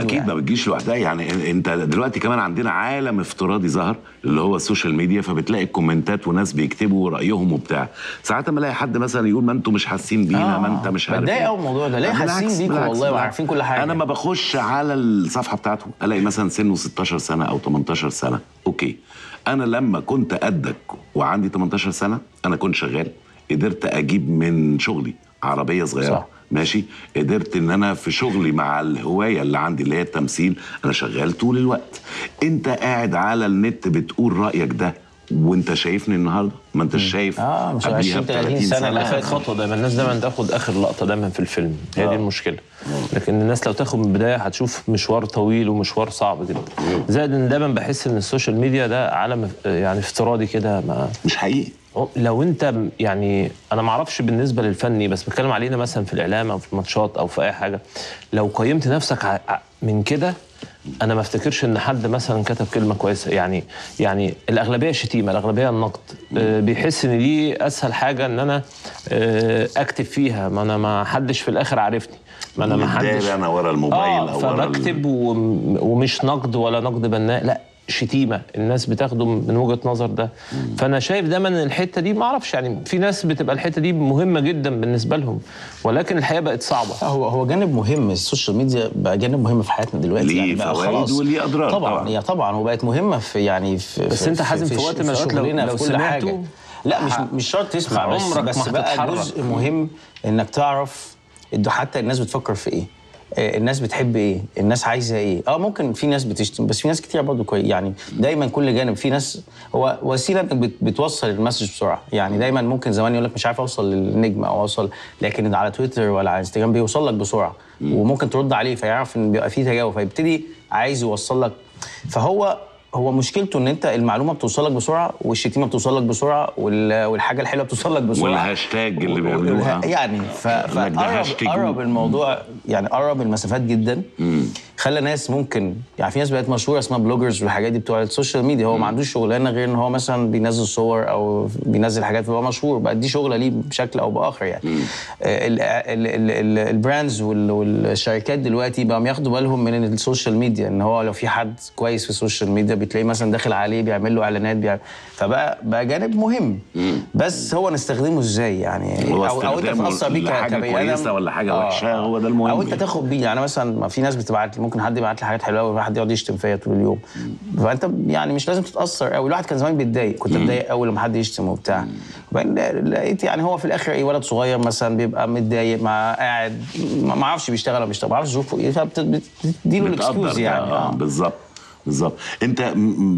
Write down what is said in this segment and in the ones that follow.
أكيد يعني. ما بتجيش لوحدها يعني إنت دلوقتي كمان عندنا عالم افتراضي ظهر اللي هو ال social media فبتلاقي الكومنتات وناس بيكتبوا رأيهم وبتاع ساعات ما ألاقي حد مثلا يقول ما أنتوا مش حاسين بينا آه، ما أنت مش عارف بتضايق إيه. أوي الموضوع ده. ليه حاسين بيكوا بالعكس- والله. وعارفين كل حاجة؟ أنا ما بخش على الصفحة بتاعته ألاقي مثلا سنه 16 سنة أو 18 سنة okay أنا لما كنت قدك وعندي 18 سنة أنا كنت شغال قدرت أجيب من شغلي عربية صغيرة صح. ماشي؟ قدرت إن أنا في شغلي مع الهواية اللي عندي اللي هي التمثيل أنا شغال طول الوقت. أنت قاعد على النت بتقول رأيك ده وأنت شايفني النهارده؟ ما انت شايف آه، مش قبليها 20 ب 30 30 سنة اللي اخر فاتت. خطوة دايما. الناس دايما تاخد آخر لقطة دايما في الفيلم. هي دي المشكلة. لكن الناس لو تاخد من البداية هتشوف مشوار طويل ومشوار صعب جدا. زائد إن دايما بحس إن ال social media ده عالم يعني افتراضي كده ما مش حقيقي. لو انت يعني أنا ما أعرفش بالنسبة للفني بس بتكلم علينا مثلا في الإعلام أو في الماتشات أو في أي حاجة. لو قيمت نفسك من كده أنا ما افتكرش إن حد مثلا كتب كلمة كويسة. يعني يعني الأغلبية شتيمة الأغلبية النقد. آه، بيحس إن دي أسهل حاجة إن أنا آه، أكتب فيها. ما أنا ما حدش في الآخر عارفني. ما أنا ما حدش أنا ورا الموبايل آه أو ورا فبكتب وم- ومش نقد ولا نقد بناء. لا شتيمة. الناس بتاخده من وجهة نظر ده. فأنا شايف دايما إن الحتة دي ما أعرفش يعني في ناس بتبقى الحتة دي مهمة جدا بالنسبة لهم ولكن الحياة بقت صعبة. هو هو جانب مهم. ال social media بقى جانب مهم في حياتنا دلوقتي. ليه؟ يعني بقى فوائد خلاص. وليه أضرار طبعا طبعاً. هي طبعا وبقت مهمة في يعني في بس أنت حازم في وقت من الأوقات لو- شغلنا لو في كل سمعته حاجة. لا مش مش شرط تسمع بس عمرك بس ما بقى. جزء مهم إنك تعرف حتى الناس بتفكر في إيه. الناس بتحب إيه؟ الناس عايزة إيه؟ آه ممكن في ناس بتشتم بس في ناس كتير برضه كويس يعني دايما كل جانب في ناس هو وسيلة إنك بت- بتوصل ال message بسرعة. يعني دايما ممكن زمان يقول لك مش عارف أوصل للنجم أو أوصل لكن على تويتر ولا على إنستجرام بيوصل لك بسرعة وممكن ترد عليه فيعرف إن بيبقى في تجاوب فيبتدي عايز يوصل لك. فهو هو مشكلته إن أنت المعلومة بتوصل لك بسرعة والشتيمة بتوصل لك بسرعة وال- والحاجة الحلوة بتوصل لك بسرعة والهاشتاج اللي بيعملوها. يعني فقرب الموضوع يعني قرب المسافات جدا. خلى ناس ممكن يعني في ناس بقت مشهورة اسمها bloggers والحاجات دي بتوع ال social media. هو ما عندوش شغلانة غير إن هو مثلا بينزل صور أو بينزل حاجات فهو مشهور. بقى دي شغلة ليه بشكل أو بآخر يعني. آه، ال- ال- ال- ال- ال brands وال- والشركات دلوقتي بقوا ياخدوا بالهم من ال social media. إن هو لو في حد كويس في ال social media بتلاقيه مثلا داخل عليه بيعمل له إعلانات بيعمل فبقى بقى جانب مهم. بس هو نستخدمه إزاي يعني؟ هو أو أو أنت تأثر بيه كبني آدم. ولا حاجة وحشة، هو ده المهم. أو أنت. تاخد بيه. يعني مثلا ما في ناس بتبعت لي ممكن حد يبعت لي حاجات حلوة قوي حد يقعد يشتم فيا طول اليوم. فأنت يعني مش لازم تتأثر قوي الواحد كان زمان بيتضايق كنت اتضايق قوي لما حد يشتم وبتاع. وبعدين لقيت يعني هو في الآخر إيه ولد صغير مثلا بيبقى متضايق مع قاعد ما أعرفش بيشتغل ولا بيشتغل ما أعرفش ظروفه إيه فبتديله الاكسكيوز يعني. آه آه. بالظبط. بالظبط. انت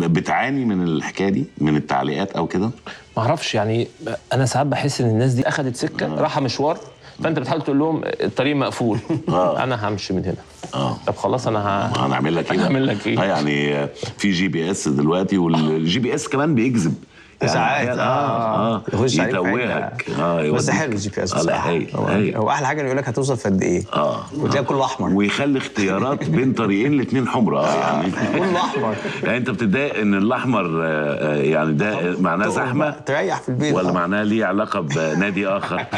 بتعاني من الحكاية دي؟ من التعليقات أو كده؟ ما أعرفش يعني أنا ساعات بحس ان الناس دي اخذت سكة راحة مشوار فانت بتحاول تقول لهم الطريق مقفول. آه. أنا همشي من هنا. آه. طب خلاص أنا ه... هنعمل لك إيه؟ هنعمل لك إيه؟ آه يعني آه، في GPS دلوقتي وال GPS كمان بيكذب ساعات أحيانا- آه. آه. يخش يتوهك. آه بس. حلو ال GPS. هايل هو- أحلى حاجة يقول لك هتوصل في قد إيه؟ آه. وتلاقي كله أحمر. ويخلي اختيارات بين طريقين الاثنين حمراء آه يعني. كله أحمر. يعني أنت بتتضايق إن الأحمر آه، آه، يعني ده معناه زحمة؟ تريح في البيت. ولا آه. معناه ليه علاقة بنادي آخر؟